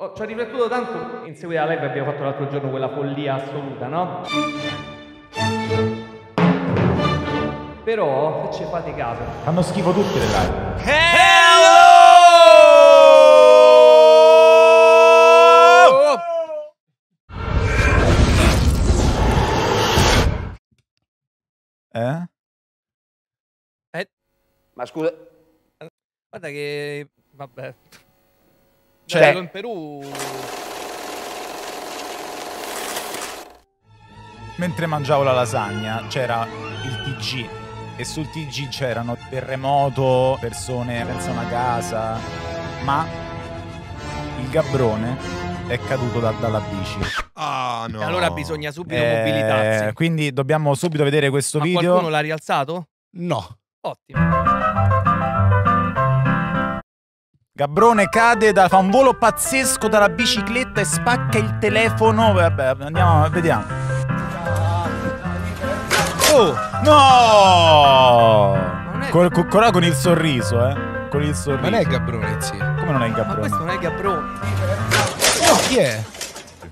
Oh, ci ho riflettuto tanto in seguito alla live che abbiamo fatto l'altro giorno quella follia assoluta, no? Però, se ci fate caso, Fanno schifo tutte le live. Eh? Ma scusa, guarda che... Vabbè. Cioè- Cioè, in Perù... Mentre mangiavo la lasagna c'era il TG e sul TG c'erano terremoto, persone senza una casa, ma il gabbrone è caduto da- dalla bici. Ah, no. E allora bisogna subito Eh, mobilitarsi. quindi dobbiamo subito vedere questo Ma video. qualcuno l'ha rialzato? No. Ottimo. Gabrone cade, da, fa un volo pazzesco dalla bicicletta e spacca il telefono. Vabbè, andiamo, vediamo. Oh, no! È- Col, con, il sorriso, eh. Con il sorriso. Non è Gabrone, sì. Come non è il Ma Gabrone? questo non è Gabrone. Oh, chi è?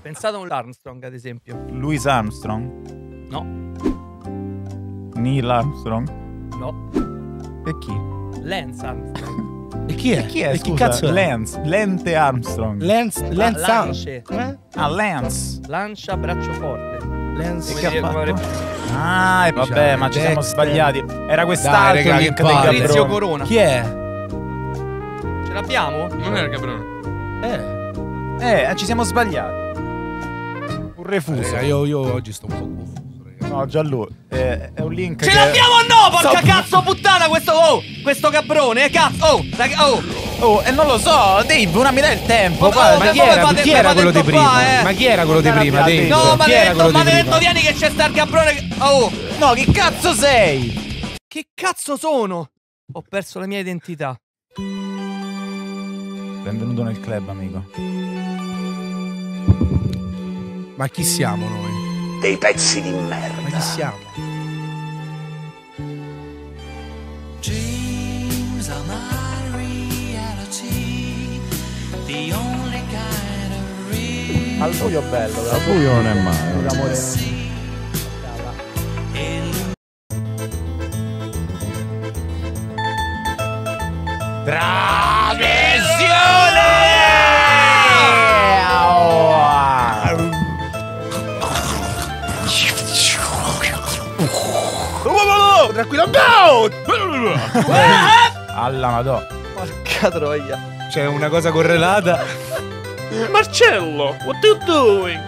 Pensate a un Armstrong, ad esempio. Louis Armstrong? No, Neil Armstrong? no. E chi? Lance Armstrong. E chi è? Chi è? E scusa? chi cazzo è? Lance. Lente Armstrong. Lance, Lance Ah, Arm- Lance. Come? ah, Lance. Lancia braccio forte. Lance. Come che dire- Ah, e vabbè, ma ci siamo sbagliati. Era Dai, quest'altro raga, link del. Fabrizio Gabrone. Corona. Chi è? Ce l'abbiamo? Non era Gabrone. Eh. Eh, ci siamo sbagliati. Un refuso. Raga, io, io oggi sto un po' confuso. No, già lui. Eh, è un link Ce che... l'abbiamo o no? Porca So- cazzo puttana questo oh, questo cabrone, eh, cazzo. Oh, oh. Oh, e non lo so, Dave, una mi dai il tempo. Ma- guarda. ma Ma chi era, chi era quello di prima? qua, eh? Ma chi era quello di prima? Dave. No, ma chi mi era ha quello detto, ma detto vieni che c'è sta il cabrone. che- Oh, No, che cazzo sei? che cazzo sono? Ho perso la mia identità. Benvenuto nel club, amico. Ma chi siamo noi? Dei pezzi di Ma chi merda. siamo? Dreams are my reality, the only kind of real. Al buio bello, però. buio non è male. Tranquillo, no! Alla madò. Porca troia. C'è una cosa correlata. Marcello, what are you doing?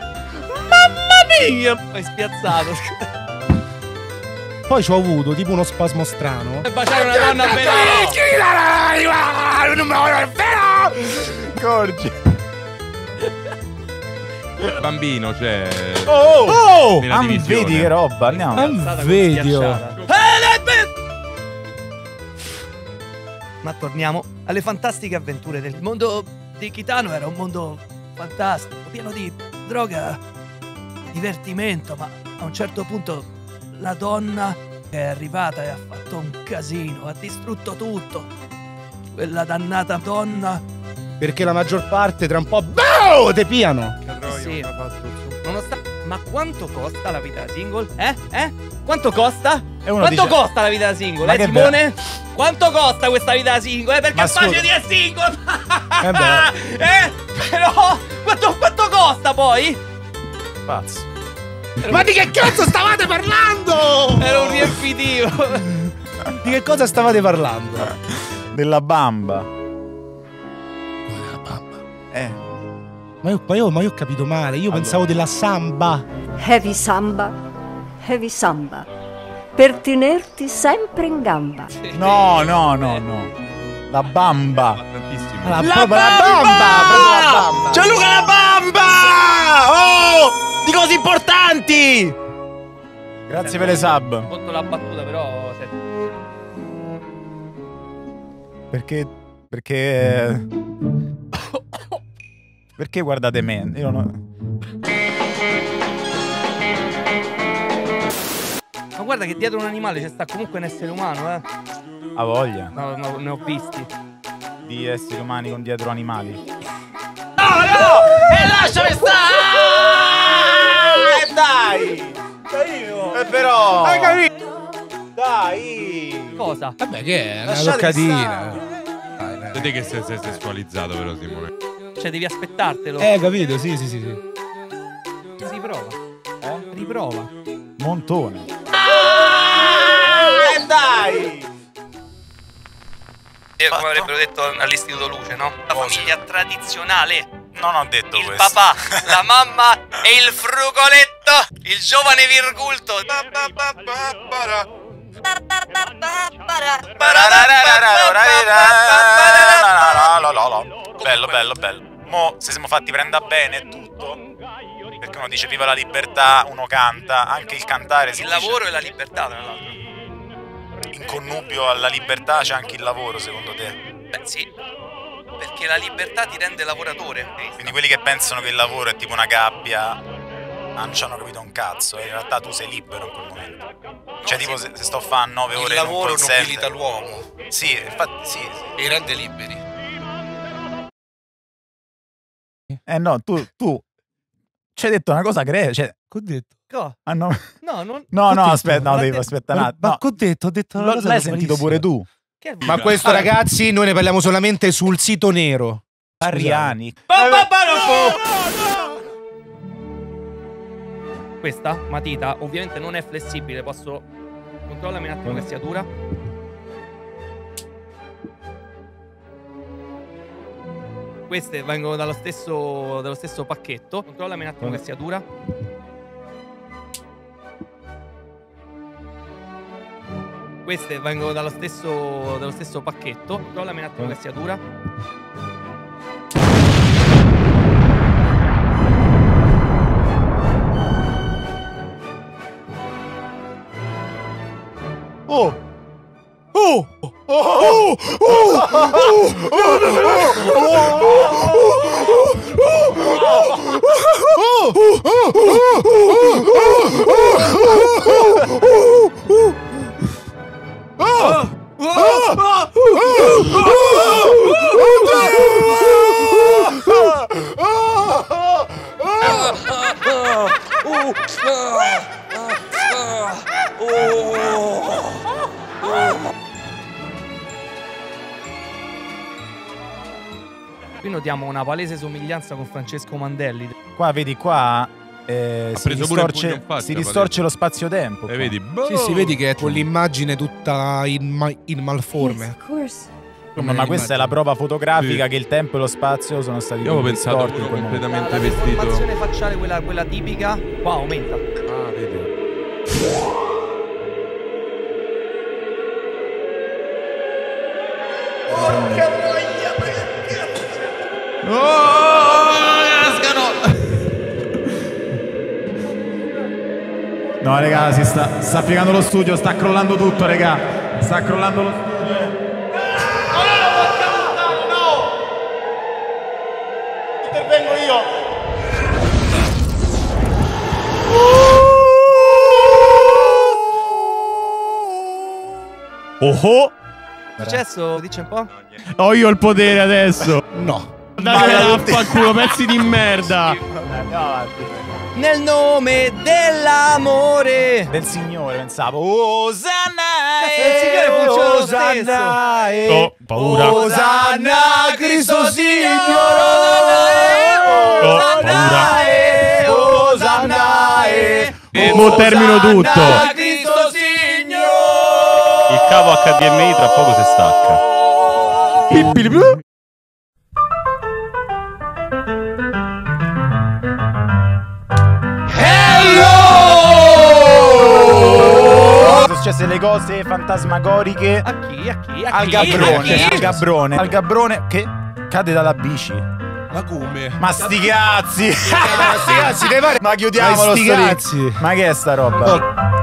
Mamma mia! Hai spiazzato. Poi ci ho avuto tipo uno spasmo strano. E baciare una donna bella. Corgi. Bambino, cioè. Oh! oh! Nella Ah, divisione. vedi che roba, andiamo. Ah, vedio. Ma torniamo alle fantastiche avventure del mondo di Kitano. Era un mondo fantastico, pieno di droga, divertimento, ma a un certo punto la donna è arrivata e ha fatto un casino, ha distrutto tutto. Quella dannata donna. Perché la maggior parte tra un po'. Boh! Te piano. Sì, nonostante. Ma quanto costa la vita da single? Eh? Eh? Quanto costa? Quanto dice- costa la vita da single, Ma eh Simone? Quanto costa questa vita da single? Eh, perché Ma è facile scusa- di essere single! Eh eh? Però quanto, quanto costa poi? Pazzo. Ma di che cazzo stavate parlando? Era un riempitivo. Di che cosa stavate parlando? Della bamba. La bamba. Eh. Ma io, ma io- ma io ho capito male, io pensavo della samba. Heavy samba, heavy samba, per tenerti sempre in gamba. No, no, no, no. La bamba. La, La bamba! la bamba! Gianluca la bamba! Oh! Di cose importanti! Grazie per le sub. Conto la battuta, però. Perché. Perché. Perché guardate me? Io non. Ma guarda che dietro un animale c'è sta comunque un essere umano, eh. Ha voglia No, no, ne ho visti. di esseri umani con dietro animali. No, no! lasciami stare! Dai! E però... Hai capito? Dai! Cosa? Vabbè, che è? Una toccatina. Vedi che sei, sei sessualizzato però Simone. Cioè, devi aspettartelo. Eh, capito? Sì, sì, sì. sì. Riprova. Eh? Riprova. Montone. Ah, dai! Come avrebbero detto all'Istituto Luce, no? La famiglia tradizionale. Non ho detto Il questo. papà, la mamma e il frugoletto. Il giovane virgulto. Bello, bello, bello. Mo se siamo fatti prenda bene e tutto. Perché uno dice viva la libertà, uno canta, anche il cantare si Il dice- lavoro e la libertà, tra l'altro. in connubio alla libertà c'è anche il lavoro, secondo te? Beh, sì. Perché la libertà ti rende lavoratore. Quindi quelli che pensano che il lavoro è tipo una gabbia non ci hanno capito un cazzo, e in realtà tu sei libero in quel momento. Cioè, tipo, se, se sto a fare 9 ore Il in un lavoro nobilita l'uomo Sì, infatti, sì, sì. e rende liberi. Eh no, tu, tu ci hai detto una cosa greve, cioè... Che ho detto? Co- ah, no. No, non... No, no, aspetta, no, devi aspetta un Ma, attimo. ma che ho detto? Ho detto No, una lo- cosa l'hai sentito pure tu. Che Ma questo, ragazzi, noi ne parliamo solamente sul sito nero. Ariani. Questa matita ovviamente non è flessibile, posso... Controllami un attimo che sia dura. Queste vengono dallo stesso, dallo stesso pacchetto. Controllami un attimo che sia dura. Queste vengono dallo stesso, dallo stesso pacchetto. Controllami un attimo che sia dura. Oh! Qui notiamo una palese somiglianza con Francesco Mandelli. Qua, vedi, qua eh, si, distorce, faccia, si distorce lo spazio-tempo. E qua. vedi? Sì, sì, vedi che è con l'immagine tutta in, ma- in malforme. Yes, of course. Ma, ma questa è la prova fotografica Sì. che il tempo e lo spazio sono stati Io avevo tutti pensato uno completamente La vestito. deformazione facciale, quella, quella tipica, qua aumenta. Ah, vedi. No, raga, si sta, sta piegando lo studio, sta crollando tutto, raga. Sta crollando lo studio. Intervengo io. Oh oh! Successo, dice un po'? Ho io il potere adesso. No. Dai, affanculo, pezzi di merda. Nel nome dell'amore. Del Signore, pensavo. Osanna. Del Signore funziona lo Osanna. stesso. Oh, paura. Osanna, Cristo Signore. Oh, paura. Osanna. Mo termino tutto. Cristo Signore. Il cavo HDMI tra poco si stacca. Successe le cose fantasmagoriche A chi? A chi? A al chi? gabbrone. A chi? Al gabbrone. Al gabbrone che cade dalla bici. Ma come? Ma sti cazzi! Ma sti cazzi, Ma chiudiamo Ma lo sti cazzi. Ma che è sta roba? Oh,